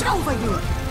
watch over you.